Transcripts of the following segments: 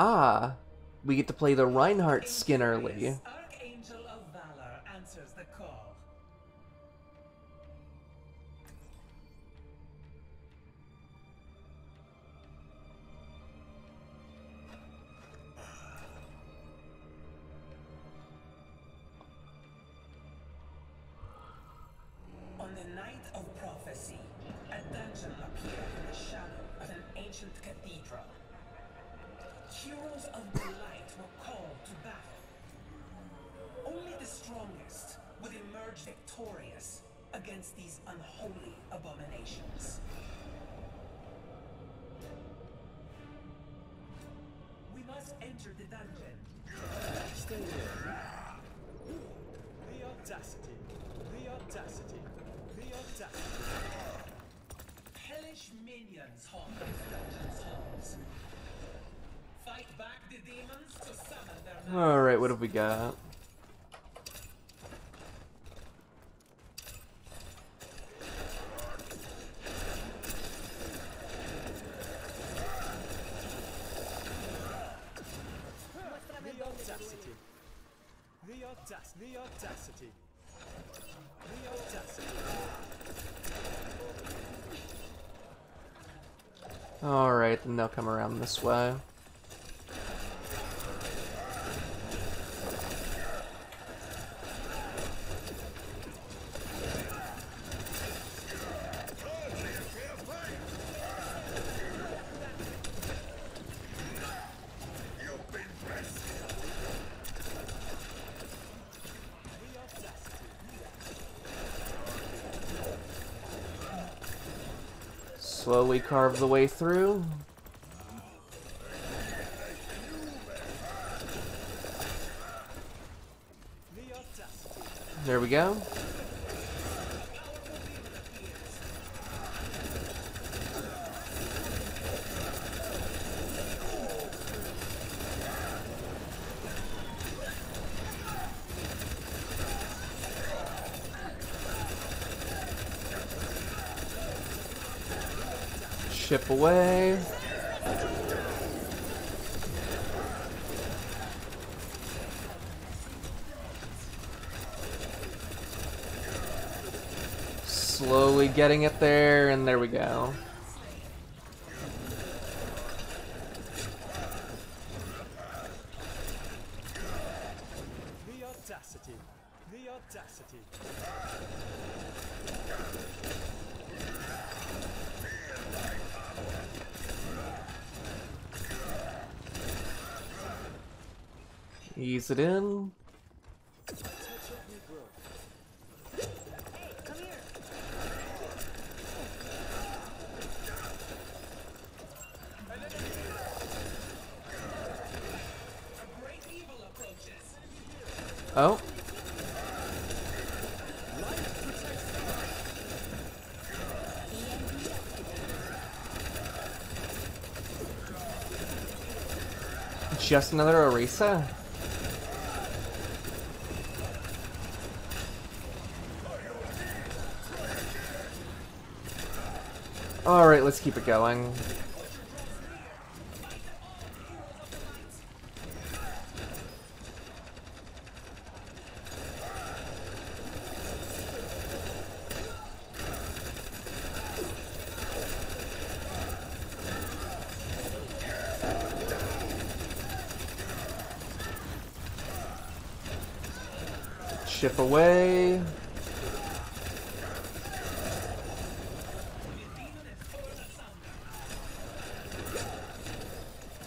Ah, we get to play the Reinhardt skin victorious against these unholy abominations. We must enter the dungeon. Stay there. The audacity. The audacity. The audacity. Hellish minions haunt these dungeon's halls. Fight back the demons to summon their Alright, what have we got? The audacity. The audacity. The audacity. The audacity. Alright, then they'll come around this way. Slowly carve the way through. There we go. Chip away. Slowly getting it there, and there we go. Ease it in. Oh. Just another Orisa? Alright, let's keep it going. Chip away. And there we go. The butcher rises from the dungeon's depths. Though his visage is a stain, and his stench a curse, his battle cry is the most feared of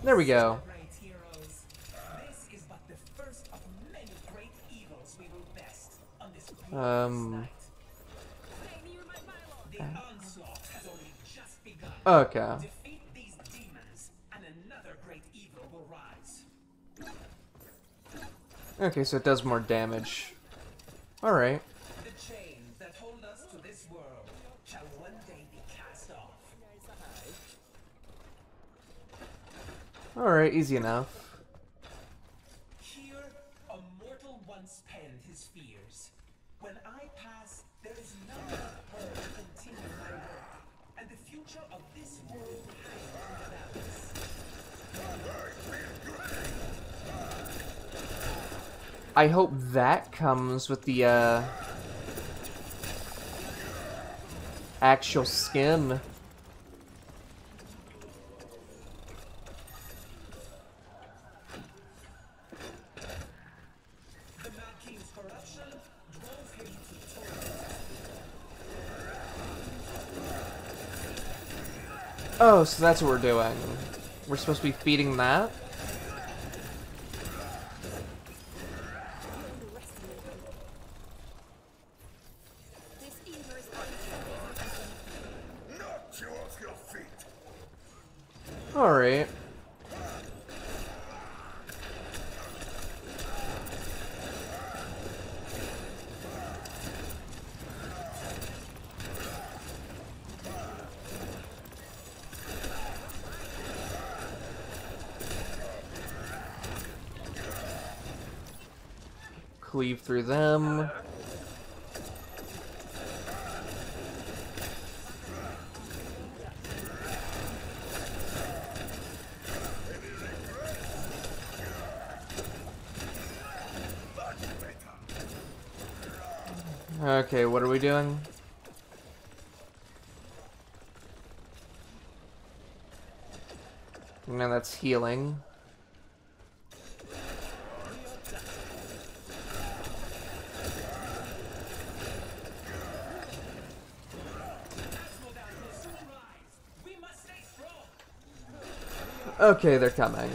another great um, evil will rise. Okay, so it does more damage. Alright. The chains that hold us to this world shall one day be cast off. Alright, easy enough. Here, a mortal once penned his fears. When I pass, there is none but her to continue my work, and the future of this world hangs in the balance. I hope that comes with the, uh... Actual skin. Oh, so that's what we're doing. We're supposed to be feeding that? This ether is Knocked you off your feet. Alright. Cleave through them. Okay, what are we doing? No, that's healing. Okay, they're coming.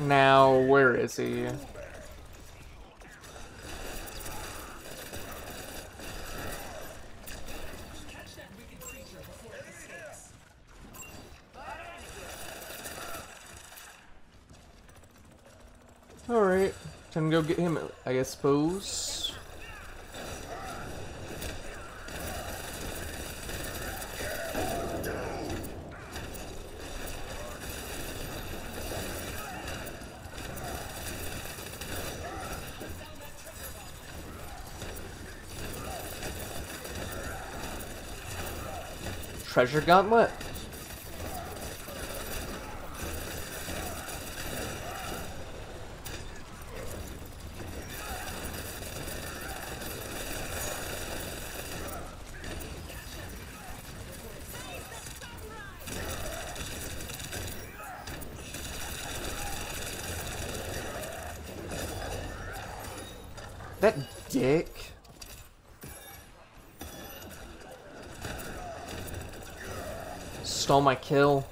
Now, where is he? Catch that wicked creature before it escapes. Alright, time to go get him, I suppose. Treasure Gauntlet? That dick. My kill.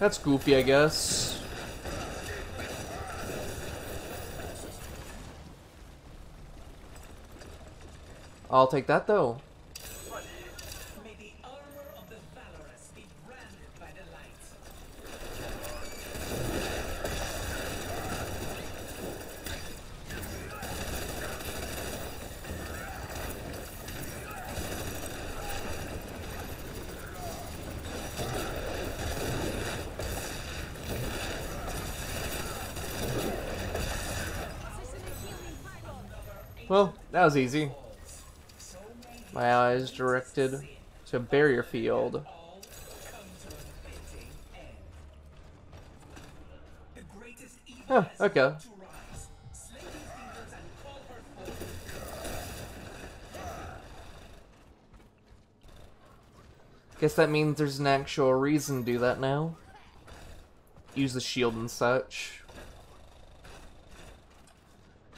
That's goofy, I guess. I'll take that though. May the armor of the valorous be branded by the light. Well, that was easy. My eyes directed to a barrier field. Huh, okay. Guess that means there's an actual reason to do that now. Use the shield and such.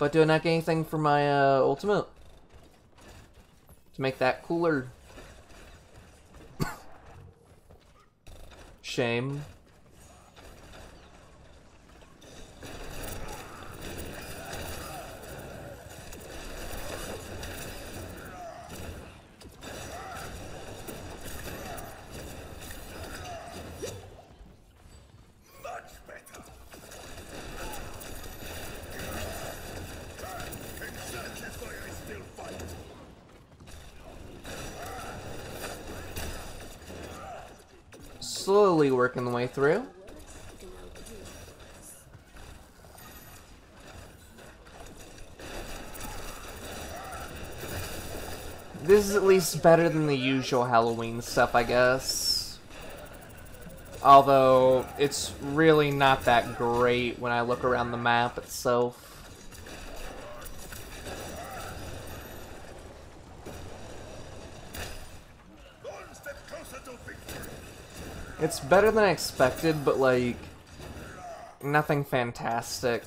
But do I not get anything for my uh, ultimate? To make that cooler. Shame. Much better. Exactly why I still fight. Slowly working the way through. This is at least better than the usual Halloween stuff, I guess. Although, it's really not that great when I look around the map itself. It's better than I expected, but like, nothing fantastic.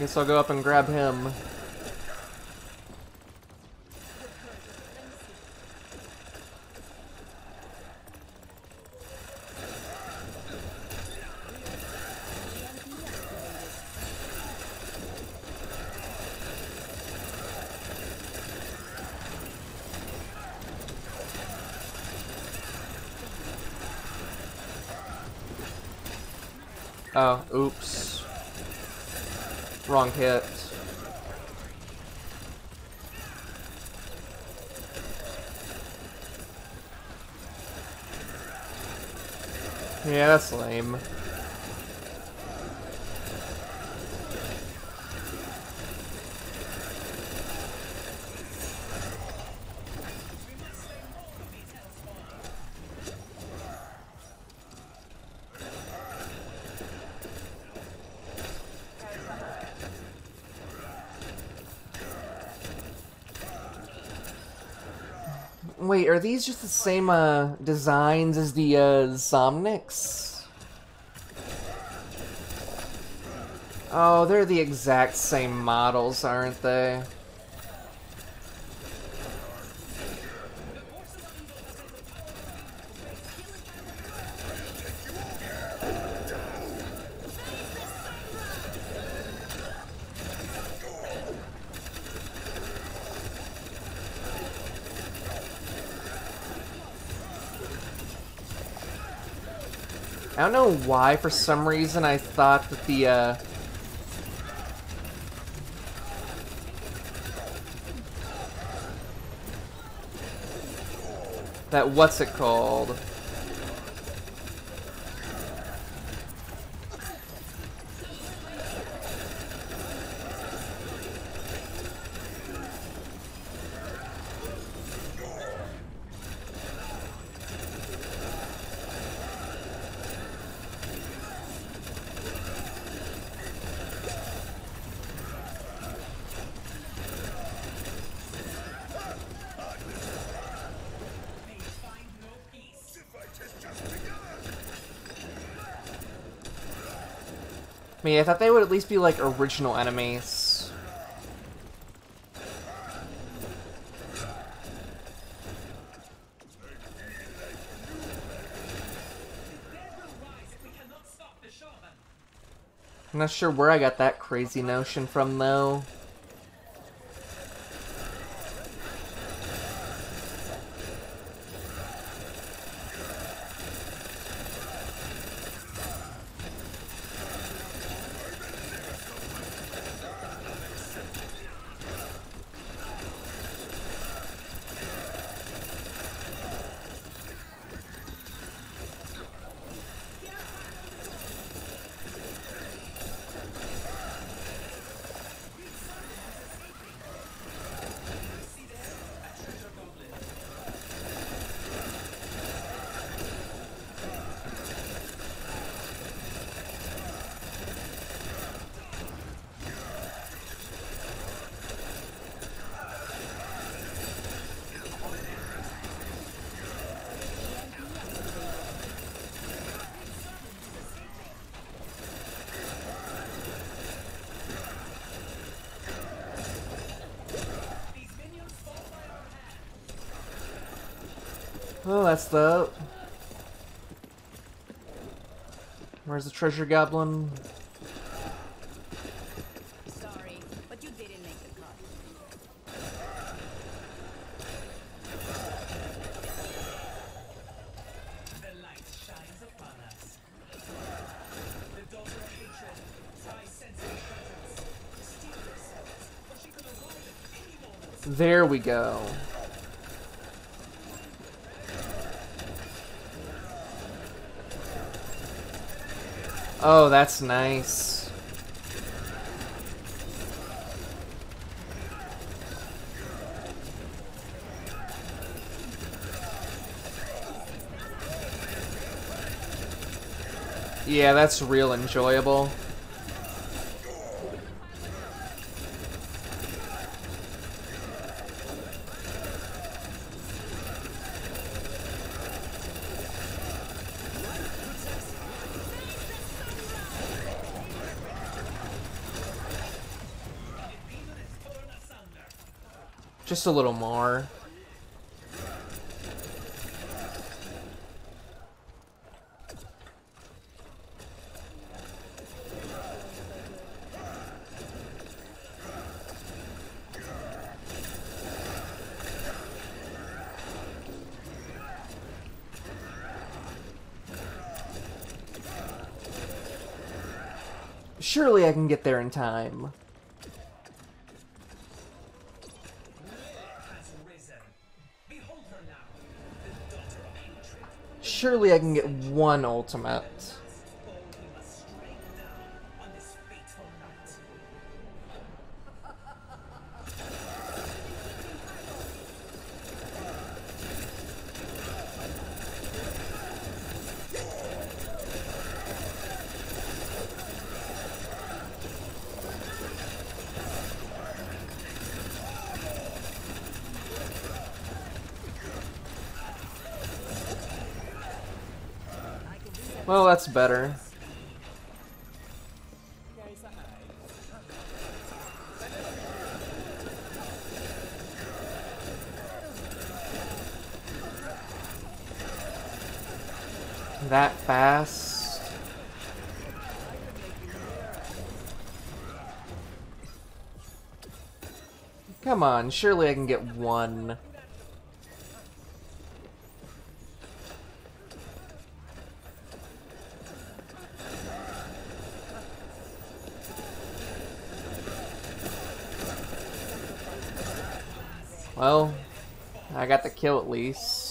I guess I'll go up and grab him. Yeah, that's lame. Wait, are these just the same uh, designs as the uh, Zomnics? Oh, they're the exact same models, aren't they? I don't know why, for some reason, I thought that the, uh... That what's it called? I mean, I thought they would at least be, like, original enemies. I'm not sure where I got that crazy notion from, though. Oh, that's the. Where's the treasure goblin? Sorry, but you didn't make the cut. The light shines upon us. The daughter of hatred tries sensing presence steel yourselves, but she could arrive at any moment. There we go. Oh, that's nice. Yeah, that's real enjoyable. Just a little more. Surely I can get there in time. Surely I can get one ultimate. That's better. That fast? Come on, surely I can get one. Well, I got the kill at least.